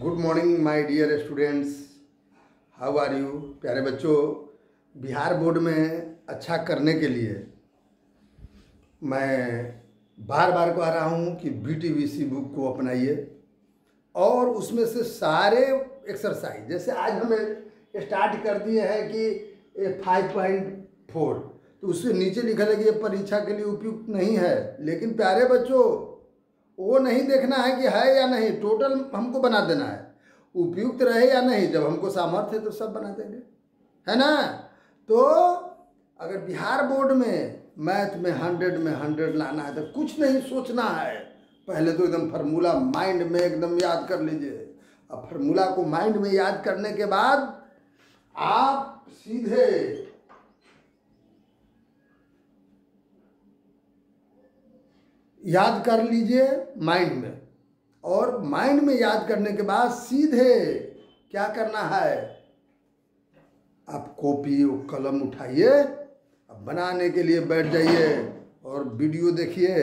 Good morning my dear students how are you प्यारे बच्चों, Bihar board में अच्छा करने के लिए मैं बार बार कह रहा हूँ कि B T B C book को अपनाइए और उसमें से सारे एक्सरसाइज जैसे आज हमें स्टार्ट कर दिए हैं कि फाइव पॉइंट फोर तो उससे नीचे लिखा ये परीक्षा के लिए उपयुक्त नहीं है। लेकिन प्यारे बच्चों वो नहीं देखना है कि है या नहीं टोटल हमको बना देना है। उपयुक्त रहे या नहीं, जब हमको सामर्थ्य है तो सब बना देंगे। है ना? तो अगर बिहार बोर्ड में, मैथ में हंड्रेड में हंड्रेड लाना है तो कुछ नहीं सोचना है। पहले तो एकदम फार्मूला माइंड में एकदम याद कर लीजिए। अब फार्मूला को माइंड में याद करने के बाद आप सीधे याद कर लीजिए माइंड में। और माइंड में याद करने के बाद सीधे क्या करना है? आप कॉपी और कलम उठाइए, अब बनाने के लिए बैठ जाइए और वीडियो देखिए।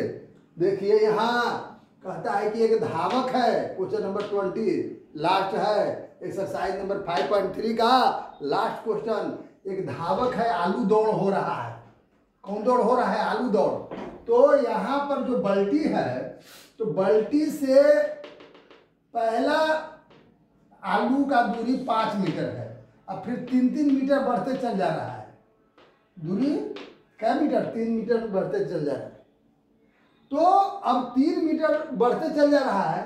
देखिए यहाँ कहता है कि एक धावक है क्वेश्चन नंबर ट्वेंटी लास्ट है। Exercise number five point three का लास्ट क्वेश्चन एक धावक है, आलू दौड़ हो रहा है। कौन दौड़ हो रहा है आलू दौड़ तो यहाँ पर जो बल्टी है तो बल्टी से पहला आलू का दूरी पाँच मीटर है। अब फिर तीन तीन मीटर बढ़ते चल जा रहा है। दूरी क्या मीटर? तीन मीटर बढ़ते चल जा रहा है। तो अब तीन मीटर बढ़ते चल जा रहा है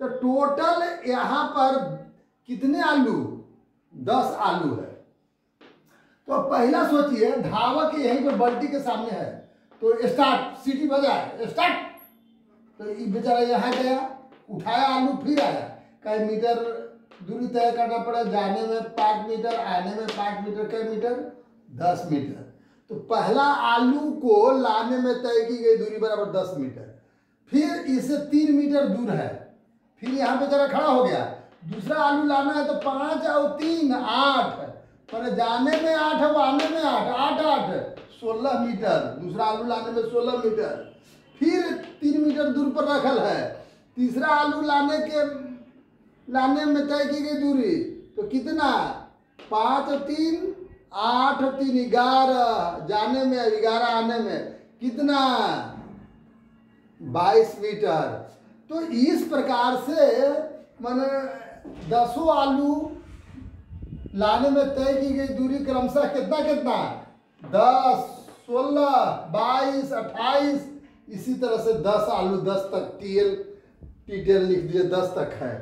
तो टोटल यहाँ पर कितने आलू? दस आलू है। तो पहला सोचिए धावक यहीं पर बल्टी के सामने है। तो स्टार्ट सीटी बजाए स्टार्ट तो बेचारा यहाँ गया, उठाया आलू, फिर आया। कई मीटर दूरी तय करना पड़ा, जाने में पाँच मीटर, आने में पाँच मीटर, कई मीटर, दस मीटर। तो पहला आलू को लाने में तय की गई दूरी बराबर दस मीटर। फिर इससे तीन मीटर दूर है। फिर यहाँ बेचारा खड़ा हो गया। दूसरा आलू लाना है तो पाँच और तीन, आठ। पर जाने में आठ और आने में आठ आठ आठ। सोलह मीटर, दूसरा आलू लाने में सोलह मीटर। फिर तीन मीटर दूर पर रखल है। तीसरा आलू लाने के, लाने में तय की गई दूरी। तो कितना? पाँच, तीन, आठ, तीन, ग्यारह। जाने में, ग्यारह आने में। कितना? बाईस मीटर। तो इस प्रकार से, मैंने दसों आलू लाने में तय की गई दूरी क्रमशः कितना कितना? दस, सोलह, बाईस, अट्ठाईस। इसी तरह से दस आलू, दस तक टीएल टीटेल लिख दिए दस तक है।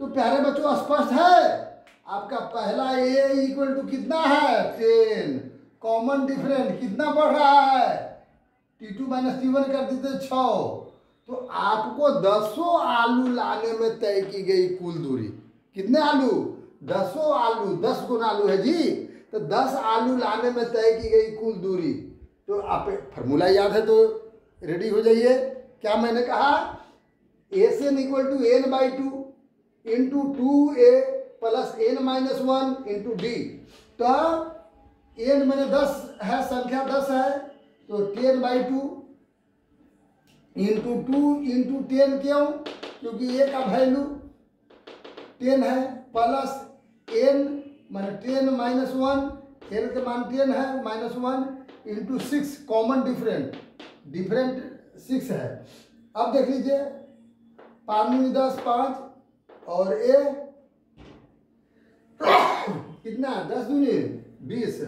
तो प्यारे बच्चों, स्पष्ट है? आपका पहला ए इक्वल टू कितना है? टेन कॉमन डिफरेंट कितना बढ़ रहा है? T two minus t one कर देते छ तो आपको दसों आलू लाने में तय की गई कुल दूरी। कितने आलू? दसों आलू, दस गुना आलू है जी। तो दस आलू लाने में तय की गई कुल दूरी। तो आप फार्मूला याद है तो रेडी हो जाइए। क्या मैंने कहा? ए से n equal to n by two into two a plus n minus one into d तो एन मैंने दस है, संख्या दस है तो ten by two into two into ten क्यों? क्योंकि ए का वैल्यू टेन है प्लस एन मैंने टेन माइनस वन एन के मान टेन है minus one into six common different different six है। अब देख लीजिए, पाँच दस, पाँच, और ए कितना दस दूनी बीस।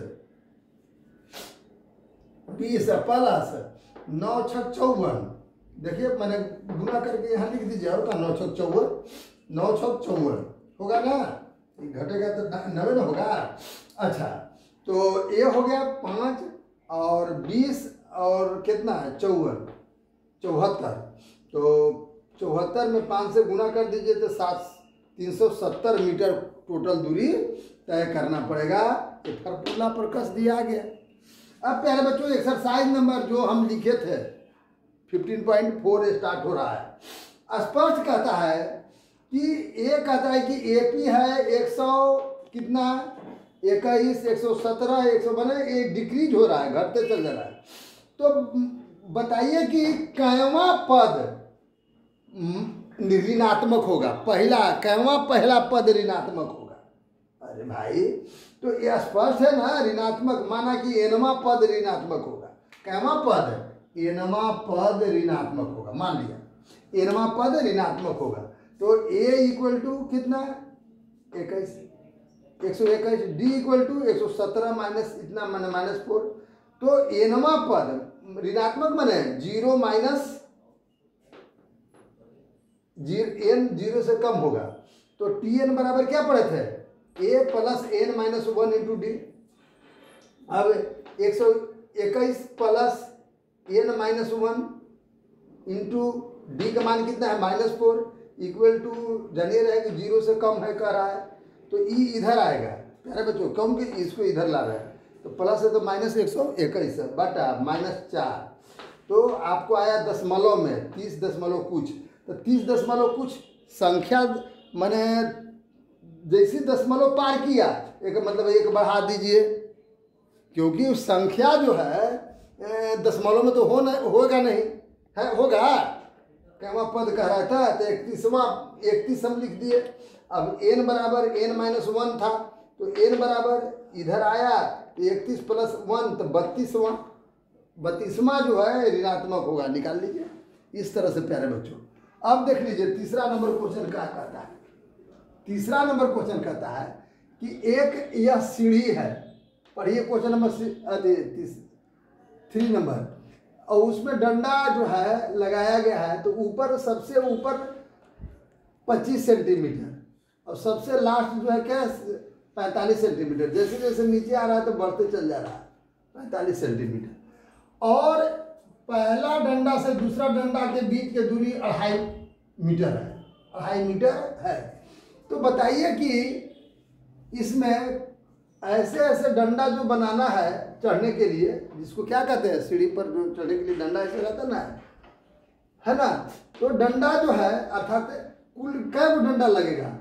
बीस प्लस नौ छः चौवन। देखिए, मैंने गुना करके यहाँ लिख दीजिए, और नौ छः चौवन? नौ छः चौवन। होगा ना? घटेगा तो नवे ना होगा। अच्छा तो ये हो गया पाँच और बीस और कितना है? चौवन। चौहत्तर। तो चौहत्तर में पाँच से गुना कर दीजिए तो सात, तीन सौ सत्तर मीटर टोटल दूरी तय करना पड़ेगा। तो फॉर्मूला पर कस दिया गया। अब पहले बच्चों एक्सरसाइज नंबर जो हम लिखे थे फिफ्टीन पॉइंट फोर स्टार्ट हो रहा है। स्पष्ट कहता है कि ये कहता है कि एपी है एक सौ, कितना इक्कीस, एक सौ सत्रह, एक सौ बने, एक डिक्रीज हो रहा है, घटते चल जा रहा है। तो बताइए कि कैवा पद ऋणात्मक होगा? पहला, कैवा पहला पद ऋणात्मक होगा। अरे भाई तो ये स्पष्ट है ना, ऋणात्मक, माना कि एनवा पद ऋणात्मक होगा। कैवा पद एनवा पद ऋणात्मक होगा, मान लिया। एनवा पद ऋणात्मक होगा। तो ए इक्वल टू कितना इक्कीस। एक सौ इक्कीस डी इक्वल टू एक सौ सत्रह माइनस इतना मैंने माइनस फोर तो एनवा पद ऋणात्मक माने zero minus zero n zero से कम होगा। तो टी एन बराबर क्या पड़े थे? A plus n minus one into d अब एक सौ इक्कीस plus n minus one into d का मान कितना है? माइनस फोर इक्वल टू जानिए रहे कि ज़ीरो से कम है कह रहा है तो ई इधर आएगा। प्यारे बच्चों, कम के इसको इधर ला रहा है। तो प्लस है तो माइनस एक सौ इक्कीस बटा माइनस चार। तो आपको आया दशमलव में, तीस दशमलव कुछ। तो तीस दशमलव कुछ संख्या मैंने जैसे दशमलव पार किया, एक मतलब एक बढ़ा दीजिए। क्योंकि संख्या जो है दशमलव में तो हो न होगा नहीं। है, होगा? कैवा पद कह रहा था तो इकतीसवा इकतीस हम लिख दिए। अब एन बराबर एन माइनस वन था तो एन बराबर इधर आया तो इकतीस प्लस वन तो बत्तीसवा। बत्तीसवा जो है, ऋणात्मक होगा, निकाल लीजिए। इस तरह से प्यारे बच्चों। अब देख लीजिए, तीसरा नंबर क्वेश्चन क्या कहता है? तीसरा नंबर क्वेश्चन कहता है कि एक यह सीढ़ी है। पढ़िए क्वेश्चन नंबर थ्री नंबर और उसमें डंडा जो है, लगाया गया है तो ऊपर, सबसे ऊपर 25 सेंटीमीटर। और सबसे लास्ट जो है, क्या पैंतालीस सेंटीमीटर। जैसे जैसे नीचे आ रहा है तो बढ़ते चल जा रहा है। पैंतालीस सेंटीमीटर। और पहला डंडा से दूसरा डंडा के बीच की दूरी अढ़ाई मीटर है। अढ़ाई मीटर है। तो बताइए कि इसमें ऐसे ऐसे डंडा जो बनाना है चढ़ने के लिए, जिसको क्या कहते हैं, सीढ़ी पर जो चढ़ने के लिए डंडा ऐसे रहता ना है ना? तो डंडा जो है, अर्थात कुल कै डंडा लगेगा।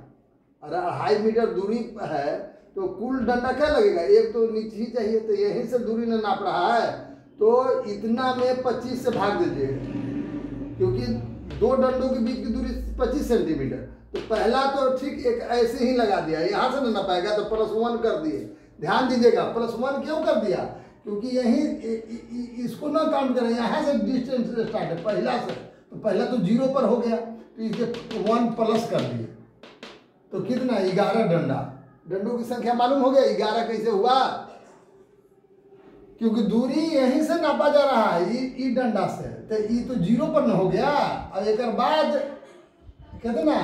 अरे अढ़ाई मीटर दूरी है तो कुल डंडा क्या लगेगा? एक तो नीचे ही चाहिए तो यहीं से दूरी न नाप रहा है। तो इतना में पच्चीस से भाग दीजिए, क्योंकि दो डंडों के बीच की दूरी पच्चीस सेंटीमीटर। तो पहला तो ठीक एक ऐसे ही लगा दिया, यहाँ से ना पाएगा तो प्लस वन कर दिए। ध्यान दीजिएगा। प्लस वन क्यों कर दिया? क्योंकि यही इसको ना काउंट करें। यहाँ से डिस्टेंस स्टार्ट है पहला से। तो पहला तो ज़ीरो पर हो गया। तो इसे वन प्लस कर दिए। तो कितना? ग्यारह डंडा। डंडों की संख्या मालूम हो गया? ग्यारह कैसे हुआ? क्योंकि दूरी यहीं से नापा जा रहा है ई डंडा से। तो ये तो ज़ीरो पर न हो गया। और एक बाद कितना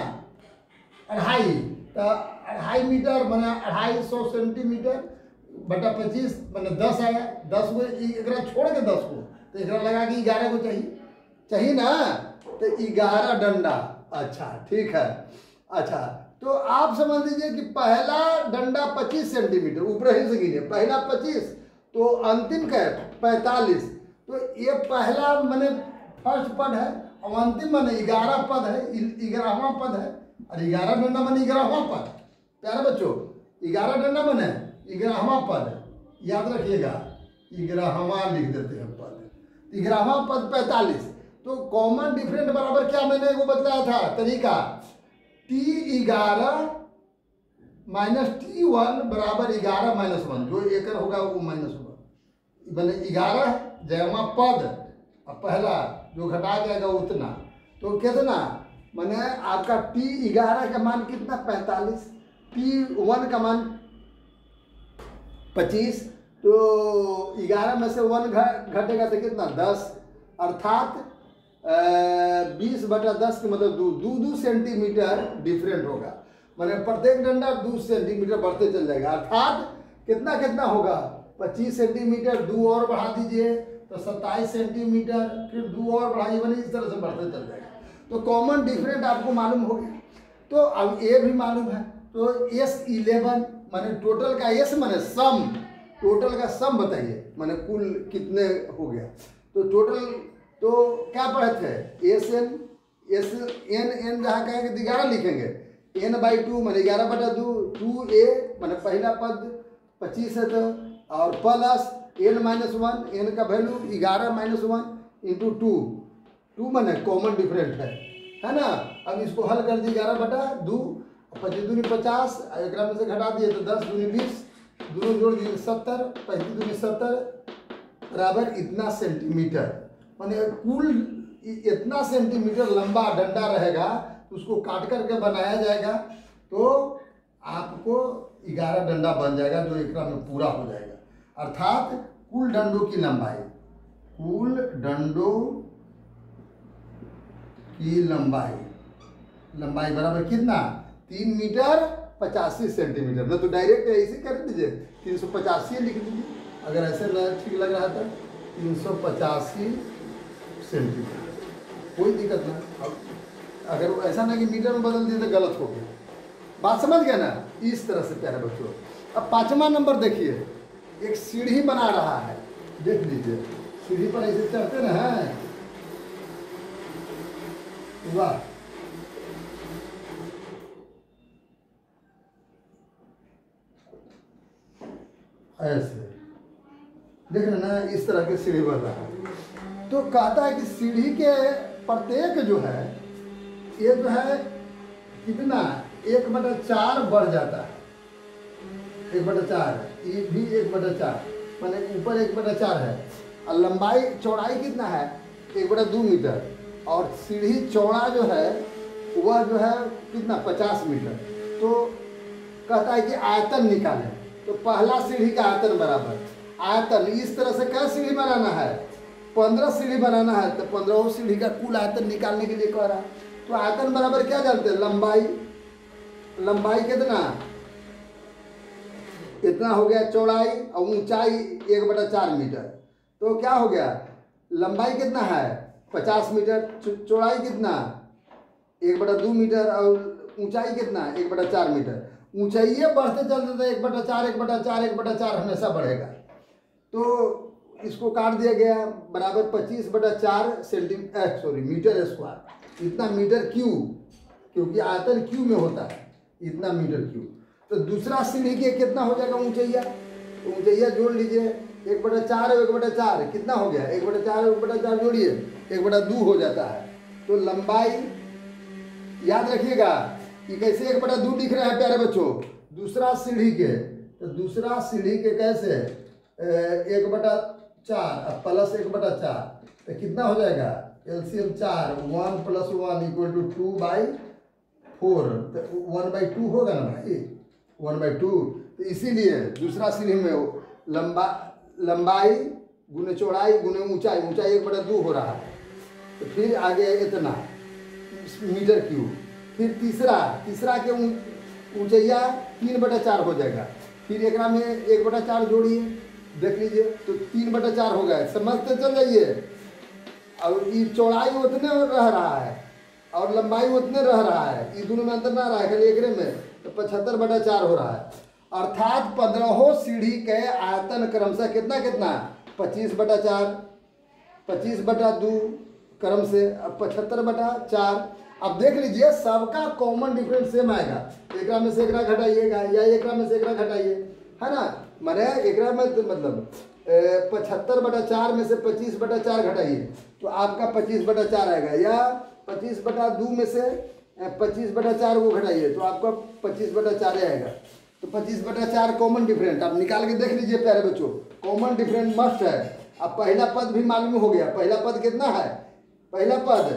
अढ़ाई। तो अढ़ाई मीटर बना अढ़ाई सौ सेंटीमीटर, बटा पच्चीस मैंने दस आया। दस को एक छोड़ के दस को तो एक लगा के ग्यारह को चाहिए। चाहिए ना? तो ग्यारह डंडा। अच्छा ठीक है। अच्छा तो आप समझ लीजिए कि पहला डंडा पच्चीस सेंटीमीटर, ऊपर ही से गिने पहला पच्चीस तो अंतिम क्या है? पैंतालीस। तो ये पहला मैंने फ़र्स्ट पद है। और अंतिम मैंने ग्यारह पद है ग्यारहवा पद है, और ग्यारह डंडा मैंने ग्यारहवा पद। प्यारे बच्चों, ग्यारह डंडा मैंने ग्यारहवा पद। याद रखिएगा, ग्यारहवा लिख देते हैं पद। ग्यारहवा पद पैंतालीस। तो कॉमन डिफरेंट बराबर क्या मैंने वो बताया था? तरीका। टी ग्यारह माइनस टी वन बराबर ग्यारह माइनस वन जो एकड़ होगा, वो माइनस वन मैंने ग्यारह जमा पद। और पहला जो घटा जाएगा उतना। तो कितना? मैंने आपका टी ग्यारह का मान कितना? पैंतालीस। टी वन का मान पच्चीस। तो ग्यारह में से वन घटेगा तो कितना? दस। अर्थात बीस बटा दस के मतलब दो दो दो सेंटीमीटर डिफरेंट होगा। मैंने प्रत्येक डंडा दो सेंटीमीटर बढ़ते चल जाएगा। अर्थात, कितना कितना होगा? पच्चीस सेंटीमीटर। दो और बढ़ा दीजिए। तो सत्ताईस सेंटीमीटर, फिर दो और बढ़ाइए बने, इस तरह से बढ़ते चल जाएगा। तो कॉमन डिफरेंट आपको मालूम हो गया। तो अब ए भी मालूम है। तो एस इलेवन मैंने टोटल का एस मैंने सम टोटल का सम बताइए, मैंने कुल कितने हो गया। तो टोटल तो क्या पढ़े थे s n s n n जहाँ कहेंगे ग्यारह लिखेंगे। एन बाई टू मैंने ग्यारह बटा दो टू ए मैंने पहला पद, पच्चीस है तो और plus n minus one n का वैल्यू ग्यारह minus one into two two मैंने कॉमन डिफरेंट है। है ना? अब इसको हल कर दिए ग्यारह बटा दो, पच्चीस दूनी पचास एक में से घटा दिए तो दस दूनी बीस, दोनों जोड़ दिए सत्तर, पैंतीस दूनी सत्तर, बराबर इतना सेंटीमीटर मैंने कुल इतना सेंटीमीटर लंबा डंडा रहेगा तो उसको काट करके बनाया जाएगा तो आपको ग्यारह डंडा बन जाएगा, जो एक में पूरा हो जाएगा। अर्थात कुल डंडों की लंबाई। कुल डंडों की लंबाई। लंबाई बराबर कितना? तीन मीटर पचासी सेंटीमीटर। ना तो डायरेक्ट ऐसे कर दीजिए, तीन सौ पचासी लिख दीजिए। अगर ऐसे ठीक लग रहा था, तीन सौ पचासी सेंटीमीटर। कोई दिक्कत ना। अब अगर ऐसा ना कि मीटर में बदल दिए तो गलत हो गया। बात समझ गया ना? इस तरह से प्यारे बच्चों। अब पांचवा नंबर देखिए। एक सीढ़ी बना रहा है। देख लीजिए, सीढ़ी पर ऐसे चढ़ते ना है। ऐसे। देख रहे ना, इस तरह के सीढ़ी बन रहा है। तो कहता है कि सीढ़ी के प्रत्येक जो है, ये जो है, कितना? एक बटा चार बढ़ जाता है। एक बटा चार। ये भी एक बटा चार। मैंने ऊपर एक बटा चार है। और लंबाई चौड़ाई कितना है? एक बटा दो मीटर। और सीढ़ी चौड़ा जो है, वह जो है कितना? पचास मीटर। तो कहता है कि आयतन निकालें। तो पहला सीढ़ी का आयतन बराबर। आयतन, इस तरह से क्या सीढ़ी बनाना है? पंद्रह सीढ़ी बनाना है। तो पंद्रह सीढ़ी का कुल आयतन निकालने के लिए कह रहा है। तो आयतन बराबर क्या जानते हैं? लंबाई। लंबाई कितना? इतना हो गया चौड़ाई और ऊंचाई एक बटा चार मीटर। तो क्या हो गया? लंबाई कितना है? पचास मीटर। चौड़ाई कितना? एक बटा दो मीटर और ऊंचाई कितना? एक बटा चार मीटर। ऊंचाई बढ़ते चलते तो एक बटा चार, एक बटा चार, एक बटा चार हमेशा बढ़ेगा। तो इसको काट दिया गया बराबर पच्चीस बटा चार सेंटीमीटर सॉरी मीटर स्क्वायर इतना मीटर क्यू क्योंकि आयतन क्यू में होता है। इतना मीटर क्यूब तो दूसरा सीढ़ी के कितना हो जाएगा ऊंचैया तो ऊंचैया जोड़ लीजिए, एक बटा चार और एक बटा चार, कितना हो गया? एक बटा चार एक बटा चार जोड़िए, एक बटा दो हो जाता है। तो लंबाई, याद रखिएगा कि कैसे एक बटा दो दिख रहा है, प्यारे बच्चों? दूसरा सीढ़ी के तो दूसरा सीढ़ी के कैसे? एक बटा चार प्लस एक बटा चार तो कितना हो जाएगा? एलसीएम चार, one plus one equal to two two by तो वन बाई टू होगा ना भाई? वन बाई टू तो इसीलिए दूसरा सीढ़ी में लंबा, लंबाई, गुने चौड़ाई, गुने ऊंचाई ऊंचाई एक बटा दो हो रहा है। तो फिर आगे इतना, मीटर क्यूब। फिर तीसरा तीसरा के ऊंचैया तीन बटा चार हो जाएगा। फिर एक में एक बटा चार जोड़िए, देख लीजिए तो तीन बटा चार हो गए समझते चल जाइए। और ये चौड़ाई उतने रह रहा है, और लंबाई उतने रह रहा है। ये दोनों में अंतर ना रहा है, खाली एक में। पचहत्तर बटा चार हो रहा है। अर्थात पंद्रहों सीढ़ी के आयतन क्रमशः कितना कितना पच्चीस बटा चार, पच्चीस बटा दो क्रम से अब पचहत्तर बटा चार। अब देख लीजिए, सबका कॉमन डिफरेंस सेम आएगा। एक में से एक घटाइएगा, या एक में से एक घटाइए। है ना? मैंने एक में तो मतलब पचहत्तर बटा चार में से पच्चीस बटा चार घटाइए। तो आपका पच्चीस बटा चार आएगा, या पच्चीस बटा दो में से पच्चीस बटा चार को घटाइए तो आपका पच्चीस बटा चार आएगा। तो पच्चीस बटा चार कॉमन डिफरेंट आप निकाल के देख लीजिए प्यारे बच्चों कॉमन डिफरेंट मस्ट है। अब पहला पद भी मालूम हो गया, पहला पद कितना है? पहला पद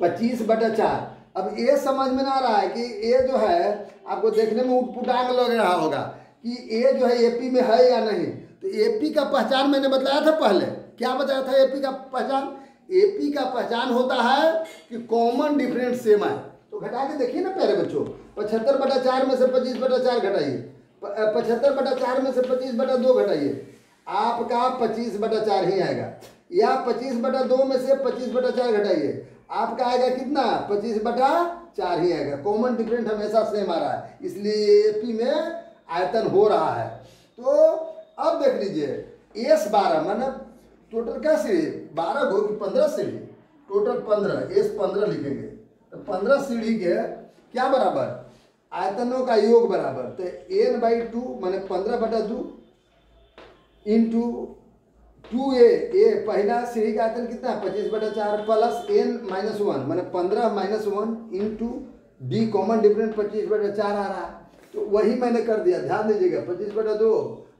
पच्चीस बटा चार। अब ये समझ में ना आ रहा है कि ये जो है, आपको देखने में उठपुटांग लग रहा होगा कि ये जो है एपी में है या नहीं। तो एपी का पहचान मैंने बताया था पहले, क्या बताया था एपी का पहचान? एपी का पहचान होता है कि कॉमन डिफरेंट सेम है। तो घटा के देखिए ना प्यारे बच्चों, पचहत्तर बटा चार में से पच्चीस बटा चार घटाइए। पचहत्तर बटा चार में से पच्चीस बटा दो घटाइए। आपका पच्चीस बटा चार ही आएगा। या पच्चीस बटा दो में से पच्चीस बटा चार घटाइए। आपका आएगा कितना? पच्चीस बटा चार ही आएगा। कॉमन डिफरेंट हमेशा सेम आ रहा है। इसलिए एपी में आयतन हो रहा है। तो अब देख लीजिए एस बारह मतलब टोटल क्या सीढ़ी बारह होगी पंद्रह सीढ़ी टोटल पंद्रह एस पंद्रह लिखेंगे। तो पंद्रह सीढ़ी के क्या बराबर? आयतनों का योग बराबर। तो एन बाई टू मैंने पंद्रह बटा दो इन टू टू ए ए पहला सीढ़ी का आयतन कितना? है पच्चीस बटा चार प्लस एन माइनस वन मैंने पंद्रह minus one into d common difference पच्चीस बटा चार आ रहा। तो वही मैंने कर दिया। ध्यान दीजिएगा, पच्चीस बटा दो,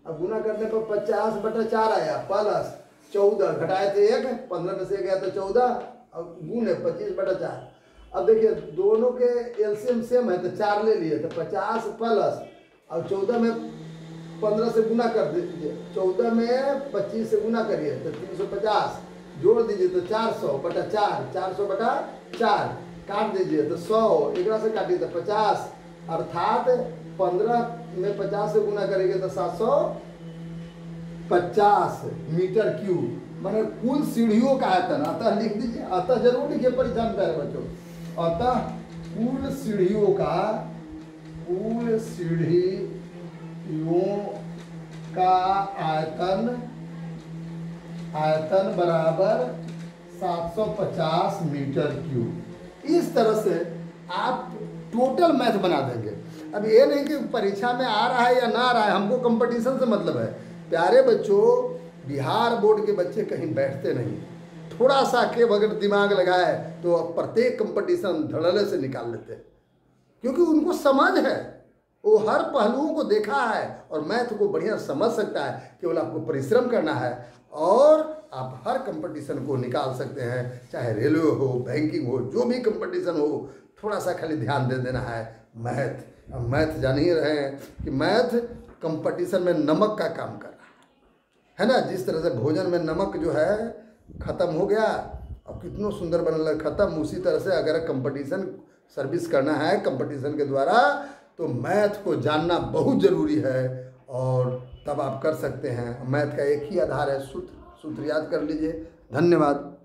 अब गुना करने पर पचास बटा चार आया प्लस चौदह घटाए थे एक, पंद्रह में से गया तो चौदह, अब गुण है पच्चीस बटा चार। अब देखिए, दोनों के एलसीएम सेम है तो चार ले लिए तो पचास प्लस और चौदह में पंद्रह से गुना कर दीजिए। चौदह में पच्चीस से गुना करिए तो तीन सौ पचास। जोड़ दीजिए तो चार सौ बटा चार चार सौ बटा चार। काट दीजिए तो सौ, एक से काटिए तो पचास। अर्थात पंद्रह में पचास से गुना करेंगे तो सात सौ पचास मीटर क्यूब। मैंने कुल सीढ़ियों का आयतन अतः लिख दीजिए, अतः ज़रूर लिखिए परेशान प्यारे बच्चों। अतः कुल सीढ़ियों का, कुल सीढ़ियों का आयतन आयतन बराबर 750 मीटर क्यूब। इस तरह से आप टोटल मैथ बना देंगे। अब ये नहीं कि परीक्षा में आ रहा है या ना आ रहा है, हमको कंपटीशन से मतलब है। प्यारे बच्चों, बिहार बोर्ड के बच्चे कहीं बैठते नहीं। थोड़ा सा के अगर दिमाग लगाए तो प्रत्येक कंपटीशन धड़ल्ले से निकाल लेते हैं। क्योंकि उनको समझ है। वो हर पहलुओं को देखा है और मैथ को बढ़िया समझ सकता है। केवल आपको परिश्रम करना है और आप हर कंपटीशन को निकाल सकते हैं। चाहे रेलवे हो बैंकिंग हो, जो भी कंपटीशन हो थोड़ा सा खाली ध्यान दे देना है मैथ। मैथ जान ही रहे हैं कि मैथ कंपटीशन में नमक का काम कर। है ना, जिस तरह से भोजन में नमक जो है, ख़त्म हो गया, अब कितना सुंदर बनल ख़त्म। उसी तरह से अगर कंपटीशन सर्विस करना है कंपटीशन के द्वारा तो मैथ को जानना बहुत ज़रूरी है और तब आप कर सकते हैं। मैथ का एक ही आधार है, सूत्र। सूत्र याद कर लीजिए। धन्यवाद।